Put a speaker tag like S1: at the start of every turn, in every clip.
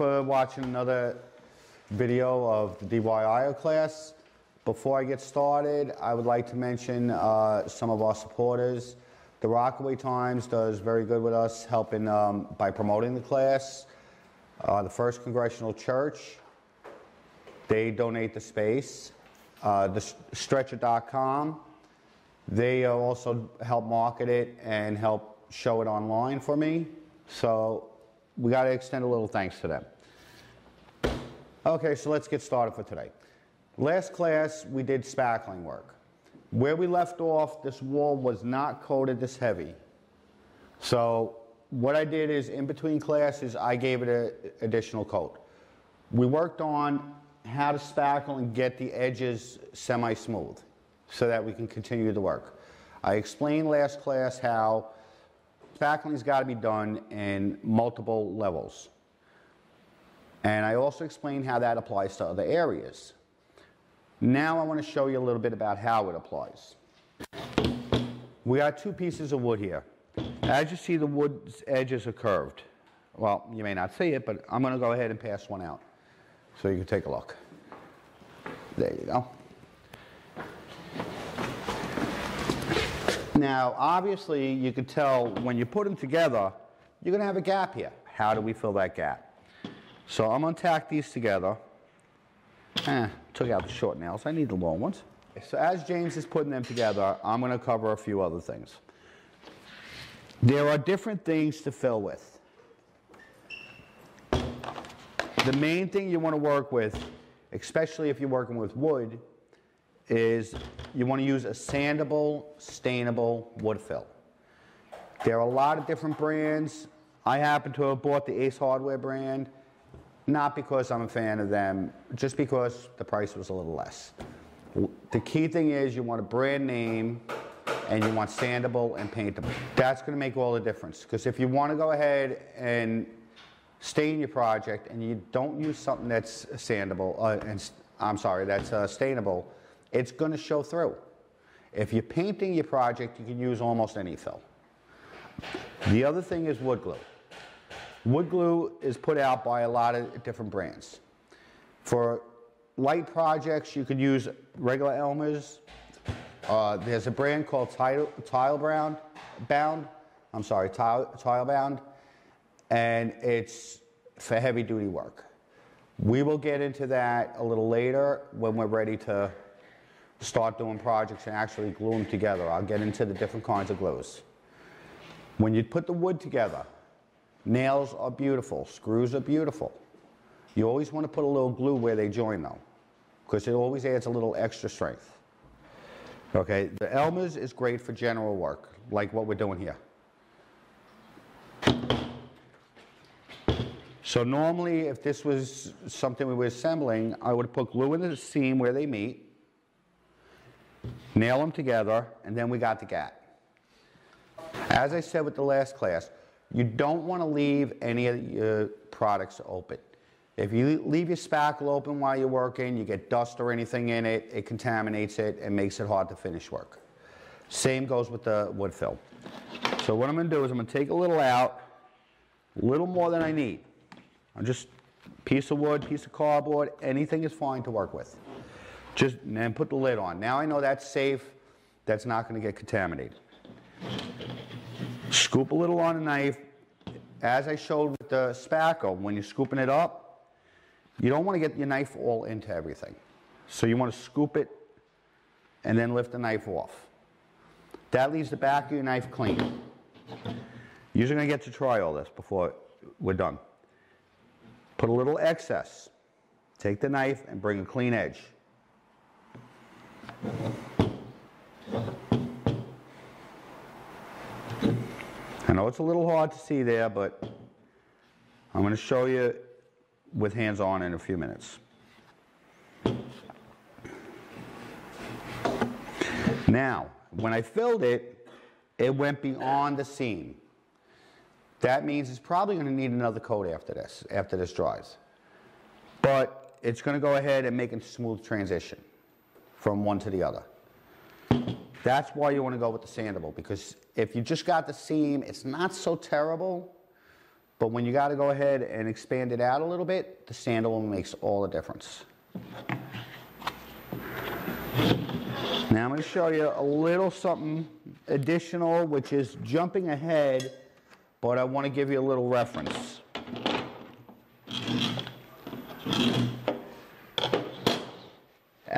S1: For watching another video of the DIYer class. Before I get started, I would like to mention uh, some of our supporters. The Rockaway Times does very good with us, helping um, by promoting the class. Uh, the First Congregational Church, they donate the space. Uh, the Stretcher.com, they uh, also help market it and help show it online for me. So we got to extend a little thanks to them. Okay, so let's get started for today. Last class, we did spackling work. Where we left off, this wall was not coated this heavy. So what I did is, in between classes, I gave it an additional coat. We worked on how to spackle and get the edges semi-smooth so that we can continue the work. I explained last class how spackling's got to be done in multiple levels. And I also explained how that applies to other areas. Now I want to show you a little bit about how it applies. We got two pieces of wood here. As you see, the wood's edges are curved. Well, you may not see it, but I'm going to go ahead and pass one out so you can take a look. There you go. Now, obviously, you could tell when you put them together, you're going to have a gap here. How do we fill that gap? So I'm going to tack these together. Eh, took out the short nails. I need the long ones. So as James is putting them together, I'm going to cover a few other things. There are different things to fill with. The main thing you want to work with, especially if you're working with wood, is you want to use a sandable, stainable wood fill. There are a lot of different brands. I happen to have bought the Ace Hardware brand, not because I'm a fan of them, just because the price was a little less. The key thing is you want a brand name and you want sandable and paintable. That's going to make all the difference because if you want to go ahead and stain your project and you don't use something that's sandable, uh, and I'm sorry, that's uh, stainable, it's going to show through. If you're painting your project, you can use almost any fill. The other thing is wood glue. Wood glue is put out by a lot of different brands. For light projects, you can use regular Elmer's. Uh, there's a brand called Tile, Tile Brown, Bound. I'm sorry, Tile, Titebond, and it's for heavy duty work. We will get into that a little later when we're ready to start doing projects and actually glue them together. I'll get into the different kinds of glues. When you put the wood together, nails are beautiful, screws are beautiful. You always want to put a little glue where they join though, because it always adds a little extra strength. Okay, the Elmer's is great for general work, like what we're doing here. So normally, if this was something we were assembling, I would put glue in the seam where they meet, nail them together, and then we got the gap. As I said with the last class, you don't want to leave any of your uh, products open. If you leave your spackle open while you're working, you get dust or anything in it, it contaminates it and makes it hard to finish work. Same goes with the wood fill. So what I'm going to do is I'm going to take a little out, a little more than I need. I'm just piece of wood, piece of cardboard, anything is fine to work with. Just and put the lid on. Now I know that's safe. That's not going to get contaminated. Scoop a little on a knife. As I showed with the spackle, when you're scooping it up, you don't want to get your knife all into everything. So you want to scoop it and then lift the knife off. That leaves the back of your knife clean. You're going to get to try all this before we're done. Put a little excess. Take the knife and bring a clean edge. I know it's a little hard to see there, but I'm going to show you with hands on in a few minutes. Now, when I filled it, it went beyond the seam. That means it's probably going to need another coat after this, after this dries. But it's going to go ahead and make a smooth transition from one to the other. That's why you want to go with the sandable because if you just got the seam, it's not so terrible, But when you got to go ahead and expand it out a little bit, the sandalwood makes all the difference. Now I'm going to show you a little something additional, which is jumping ahead, but I want to give you a little reference.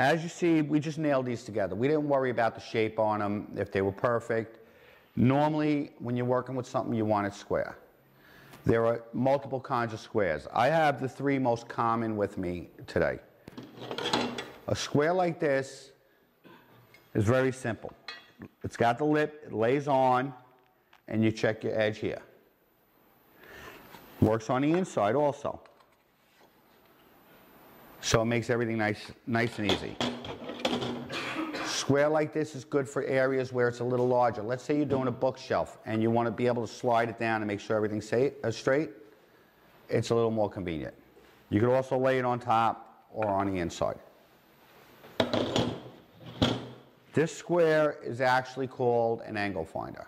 S1: As you see, we just nailed these together. We didn't worry about the shape on them, if they were perfect. Normally, when you're working with something, you want it square. There are multiple kinds of squares. I have the three most common with me today. A square like this is very simple. It's got the lip, it lays on, and you check your edge here. Works on the inside also. So it makes everything nice, nice and easy. Square like this is good for areas where it's a little larger. Let's say you're doing a bookshelf and you want to be able to slide it down and make sure everything's uh, straight. It's a little more convenient. You could also lay it on top or on the inside. This square is actually called an angle finder.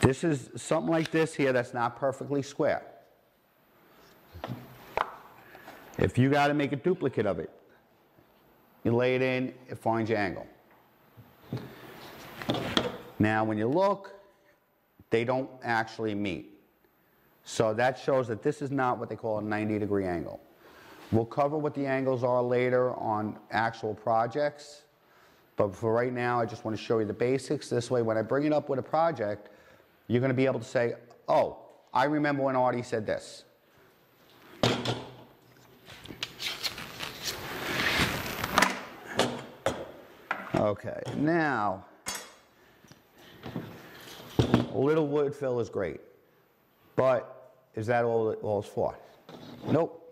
S1: This is something like this here that's not perfectly square. If you got to make a duplicate of it, you lay it in, it finds your angle. Now, when you look, they don't actually meet. So that shows that this is not what they call a 90 degree angle. We'll cover what the angles are later on actual projects. But for right now, I just want to show you the basics. This way, when I bring it up with a project, you're going to be able to say, oh, I remember when Artie said this. Okay, now, a little wood fill is great, but is that all it all it's for? Nope.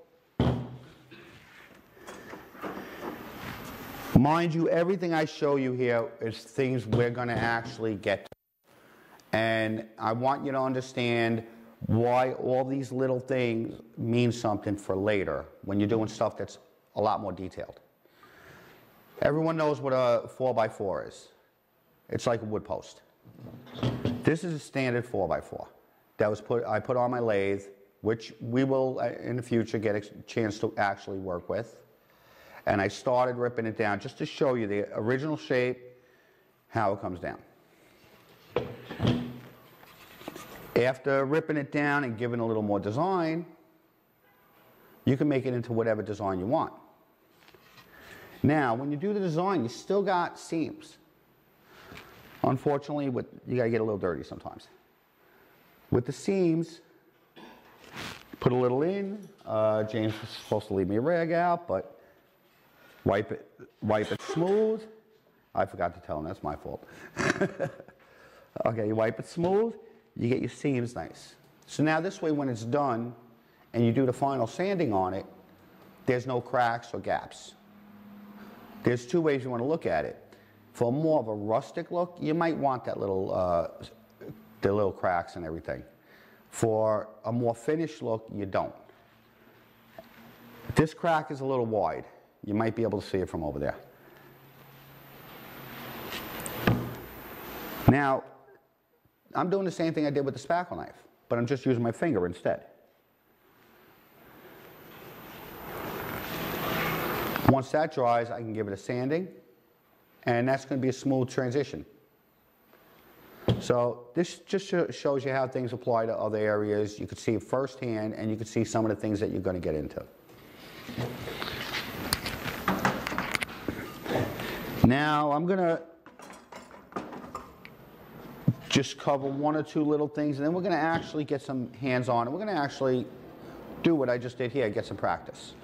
S1: Mind you, everything I show you here is things we're going to actually get to. And I want you to understand why all these little things mean something for later when you're doing stuff that's a lot more detailed. Everyone knows what a 4x4 is. It's like a wood post. This is a standard 4x4 that was put, I put on my lathe, which we will uh, in the future get a chance to actually work with. And I started ripping it down just to show you the original shape, how it comes down. After ripping it down and giving a little more design, you can make it into whatever design you want. Now, when you do the design, you still got seams. Unfortunately, with, you gotta get a little dirty sometimes. With the seams, put a little in. Uh, James was supposed to leave me a rag out, but wipe it, wipe it smooth. I forgot to tell him, that's my fault. okay, you wipe it smooth, you get your seams nice. So now this way when it's done and you do the final sanding on it, there's no cracks or gaps. There's two ways you want to look at it. For more of a rustic look, you might want that little, uh, the little cracks and everything. For a more finished look, you don't. This crack is a little wide. You might be able to see it from over there. Now, I'm doing the same thing I did with the spackle knife, but I'm just using my finger instead. Once that dries, I can give it a sanding, and that's going to be a smooth transition. So this just shows you how things apply to other areas. You can see it firsthand, and you can see some of the things that you're going to get into. Now I'm going to just cover one or two little things, and then we're going to actually get some hands-on. and We're going to actually do what I just did here, get some practice.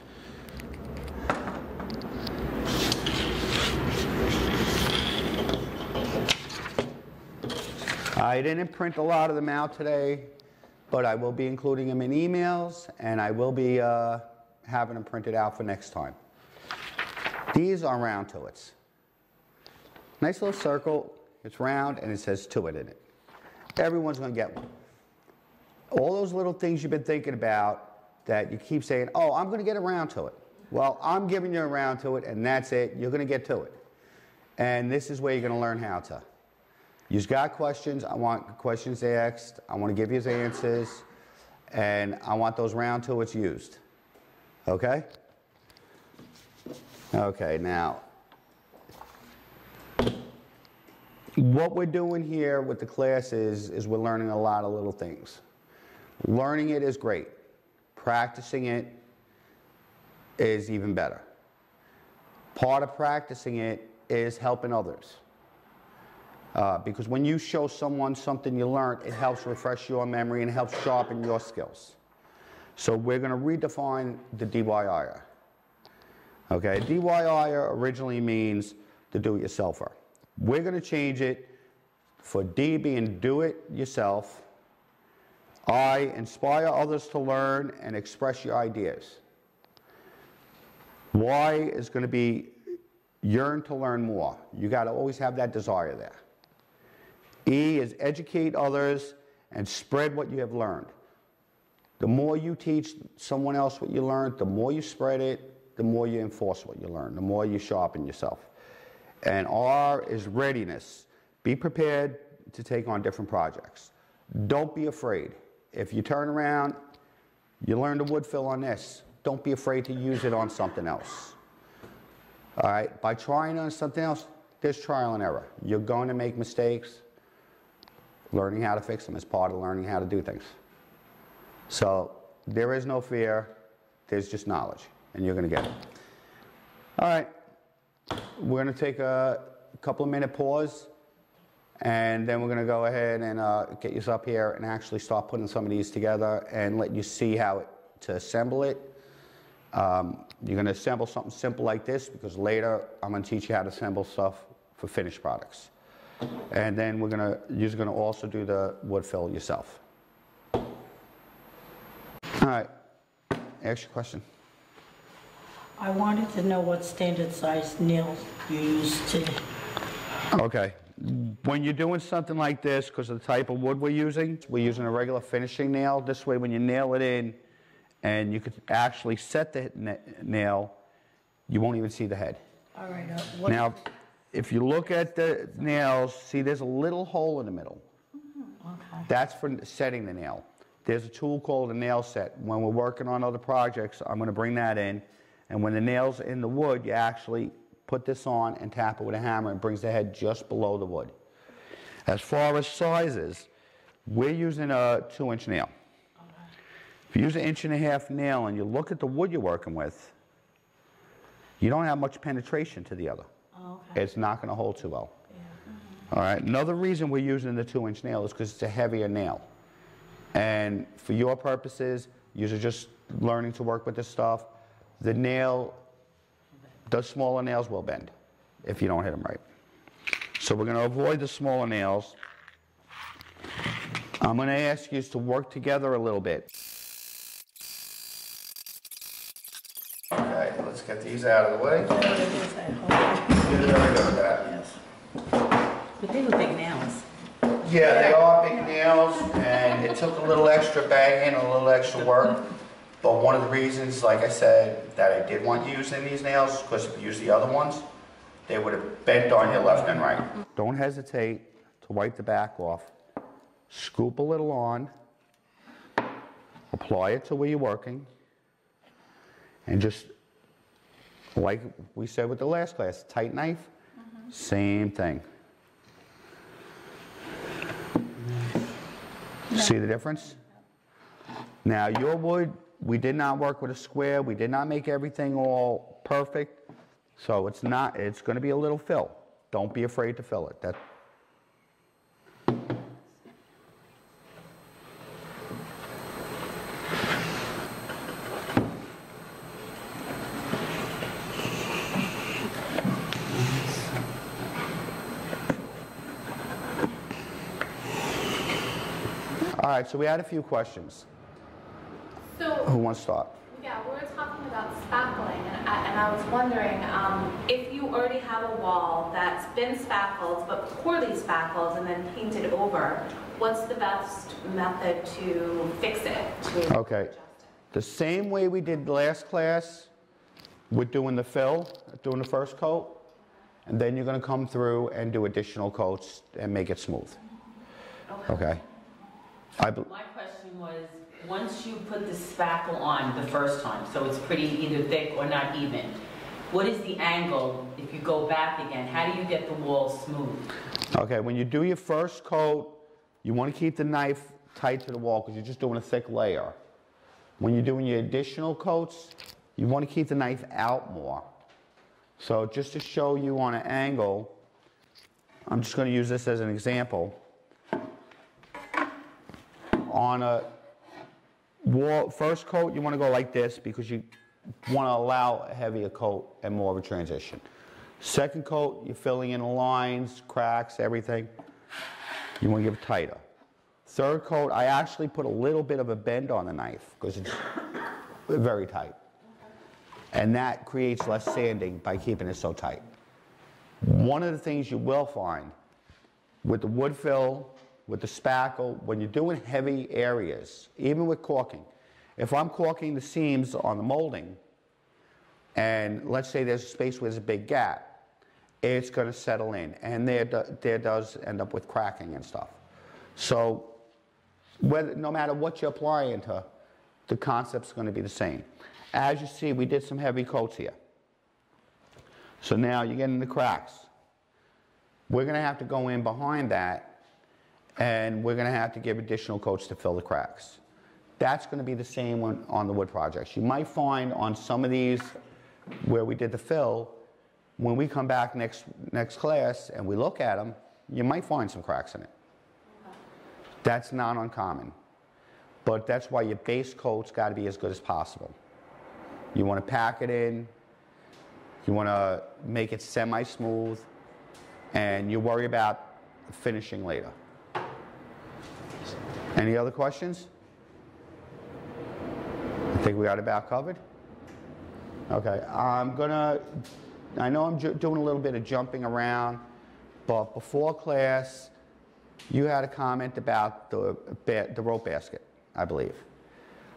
S1: I didn't print a lot of them out today, but I will be including them in emails, and I will be uh, having them printed out for next time. These are round Tuits. Nice little circle, it's round, and it says to it in it. Everyone's going to get one. All those little things you've been thinking about that you keep saying, oh, I'm going to get around to it. Well, I'm giving you around to it, and that's it. You're going to get to it. And this is where you're going to learn how to. You've got questions, I want questions asked, I want to give you the answers, and I want those round tuits used. Okay? Okay, now, what we're doing here with the class is, is we're learning a lot of little things. Learning it is great. Practicing it is even better. Part of practicing it is helping others. Uh, because when you show someone something you learned, it helps refresh your memory and helps sharpen your skills. So we're going to redefine the DIYer. Okay, DIYer originally means the do-it-yourselfer. We're going to change it for D being do it yourself. I inspire others to learn and express your ideas. Y is going to be yearn to learn more. You got to always have that desire there. E is educate others and spread what you have learned. The more you teach someone else what you learned, the more you spread it, the more you enforce what you learn, the more you sharpen yourself. And R is readiness. Be prepared to take on different projects. Don't be afraid. If you turn around, you learned a wood fill on this. Don't be afraid to use it on something else. All right, by trying on something else, there's trial and error. You're going to make mistakes. Learning how to fix them is part of learning how to do things. So there is no fear, there's just knowledge, and you're going to get it. All right, we're going to take a couple of minute pause, and then we're going to go ahead and uh, get you up here and actually start putting some of these together and let you see how it, to assemble it. Um, you're going to assemble something simple like this because later I'm going to teach you how to assemble stuff for finished products. And then we're gonna, you're gonna also do the wood fill yourself. All right, ask your question.
S2: I wanted to know what standard size nails you use to,
S1: Okay, when you're doing something like this, because of the type of wood we're using, we're using a regular finishing nail. This way, when you nail it in, and you could actually set the na- nail, you won't even see the head.
S2: all right, uh,
S1: Now, if you look at the nails, see there's a little hole in the middle. Mm-hmm.
S2: okay,
S1: That's for setting the nail. There's a tool called a nail set. When we're working on other projects, I'm going to bring that in. And when the nail's in the wood, you actually put this on and tap it with a hammer and brings the head just below the wood. As far as sizes, we're using a two inch nail. If you use an inch and a half nail and you look at the wood you're working with, you don't have much penetration to the other.
S2: Okay,
S1: It's not going to hold too well. All right. Another reason we're using the two-inch nail is because it's a heavier nail. And for your purposes, you're just learning to work with this stuff. The nail, the smaller nails will bend if you don't hit them right. So we're going to avoid the smaller nails. I'm going to ask you to work together a little bit. Okay, let's get these out of the way.
S2: What it is at home, yes.
S3: But they were big nails.
S1: Yeah, they are big nails, and it took a little extra banging, and a little extra work. But one of the reasons, like I said, that I did want you using these nails, because if you use the other ones, they would have bent on you left and right. Don't hesitate to wipe the back off. Scoop a little on, apply it to where you're working, and just, like we said with the last class, tight knife, same thing. See the difference? Now, your wood, we did not work with a square. We did not make everything all perfect. So it's not, it's going to be a little fill. Don't be afraid to fill it. That, all right, so we had a few questions. Who wants to start?
S4: yeah, we were talking about spackling, and I, and I was wondering, um, if you already have a wall that's been spackled, but poorly spackled and then painted over, what's the best method to fix it, to
S1: Okay.
S4: it?
S1: The same way we did last class with doing the fill, doing the first coat, and then you're gonna come through and do additional coats and make it smooth. Okay? Bel-
S3: My question was, once you put the spackle on the first time, so it's pretty either thick or not even, what is the angle if you go back again? How do you get the wall smooth?
S1: Okay, when you do your first coat, you want to keep the knife tight to the wall because you're just doing a thick layer. When you're doing your additional coats, you want to keep the knife out more. So just to show you on an angle, I'm just going to use this as an example. On a wall, first coat, you want to go like this because you want to allow a heavier coat and more of a transition. Second coat, you're filling in the lines, cracks, everything. You want to give it tighter. Third coat, I actually put a little bit of a bend on the knife because it's very tight. And that creates less sanding by keeping it so tight. One of the things you will find with the wood fill, with the spackle, when you're doing heavy areas, even with caulking, if I'm caulking the seams on the molding, and let's say there's a space where there's a big gap, it's going to settle in, and there, there does end up with cracking and stuff. So, whether, no matter what you're applying to, the concept's going to be the same. As you see, we did some heavy coats here. So now you're getting the cracks. We're going to have to go in behind that, and we're going to have to give additional coats to fill the cracks. That's going to be the same one on the wood projects. You might find on some of these where we did the fill, when we come back next, next class and we look at them, you might find some cracks in it. That's not uncommon. But that's why your base coat's got to be as good as possible. You want to pack it in, you want to make it semi-smooth, and you worry about finishing later. Any other questions? I think we got about covered. Okay, I'm gonna, I know I'm doing a little bit of jumping around, but before class, you had a comment about the, the rope basket, I believe.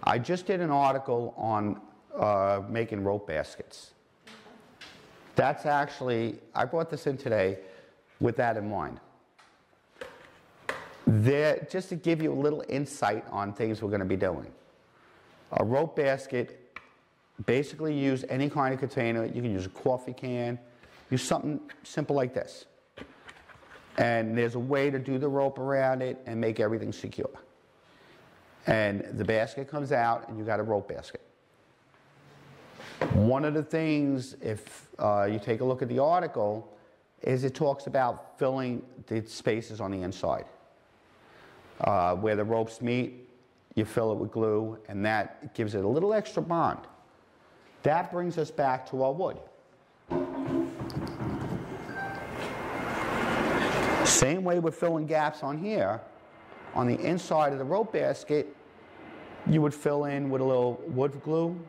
S1: I just did an article on uh, making rope baskets. That's actually, I brought this in today with that in mind. There, just to give you a little insight on things we're going to be doing. A rope basket, basically use any kind of container. You can use a coffee can, use something simple like this. And there's a way to do the rope around it and make everything secure. And the basket comes out, and you got a rope basket. One of the things, if uh, you take a look at the article, is it talks about filling the spaces on the inside. Uh, where the ropes meet, you fill it with glue, and that gives it a little extra bond. That brings us back to our wood. Same way we're filling gaps on here, on the inside of the rope basket, you would fill in with a little wood glue,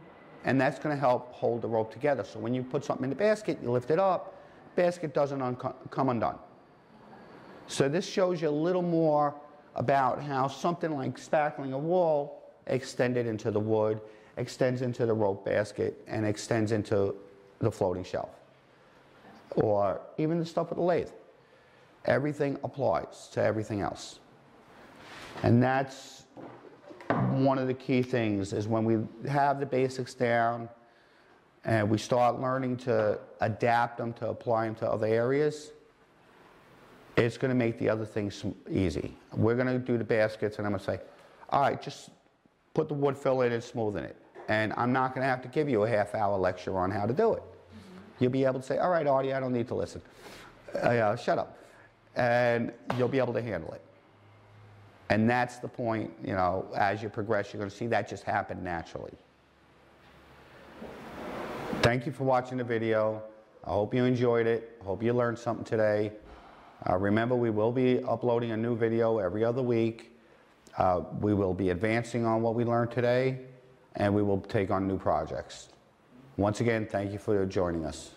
S1: and that's going to help hold the rope together. So when you put something in the basket, you lift it up, basket doesn't come undone. So this shows you a little more about how something like spackling a wall extended into the wood, extends into the rope basket, and extends into the floating shelf. Or even the stuff with the lathe. Everything applies to everything else. And that's one of the key things is when we have the basics down and we start learning to adapt them to apply them to other areas, it's going to make the other things easy. We're going to do the baskets, and I'm going to say, all right, just put the wood fill in and smoothen it. And I'm not going to have to give you a half hour lecture on how to do it. You'll be able to say, all right, Artie, I don't need to listen. Uh, yeah, shut up. And you'll be able to handle it. And that's the point, you know, as you progress, you're going to see that just happen naturally. Thank you for watching the video. I hope you enjoyed it. I hope you learned something today. Uh, remember, we will be uploading a new video every other week. Uh, we will be advancing on what we learned today, and we will take on new projects. Once again, thank you for joining us.